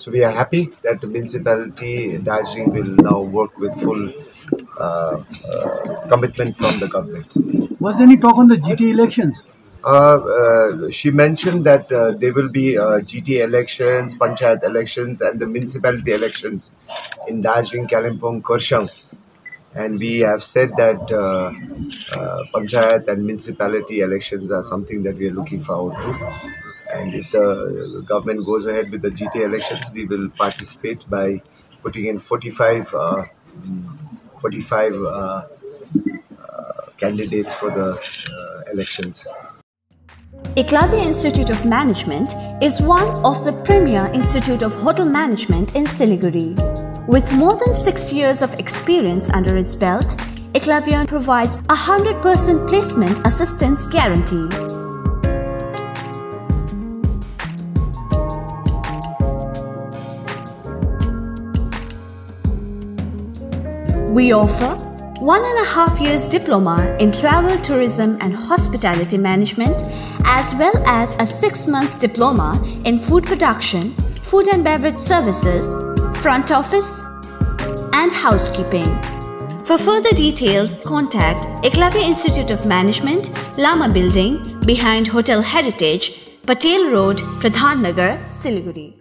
So we are happy that the municipality Darjeeling will now work with full uh, uh, commitment from the government. Was there any talk on the GTA elections? Uh, uh, she mentioned that uh, there will be uh, GTA elections, Panchayat elections, and the municipality elections in Darjeeling, Kalimpong, Kurseong. And we have said that uh, uh, Panchayat and municipality elections are something that we are looking forward to. And if the government goes ahead with the GTA elections, we will participate by putting in 45, uh, 45 uh, uh, candidates for the uh, elections. Eklavya Institute of Management is one of the premier institute of hotel management in Siliguri. With more than 6 years of experience under its belt, Eklavya provides a 100% placement assistance guarantee. We offer one and a half years diploma in travel, tourism and hospitality management as well as a six months diploma in food production, food and beverage services, front office and housekeeping. For further details, contact Eklavya Institute of Management, Lama Building, behind Hotel Heritage, Patel Road, Pradhan Nagar, Siliguri.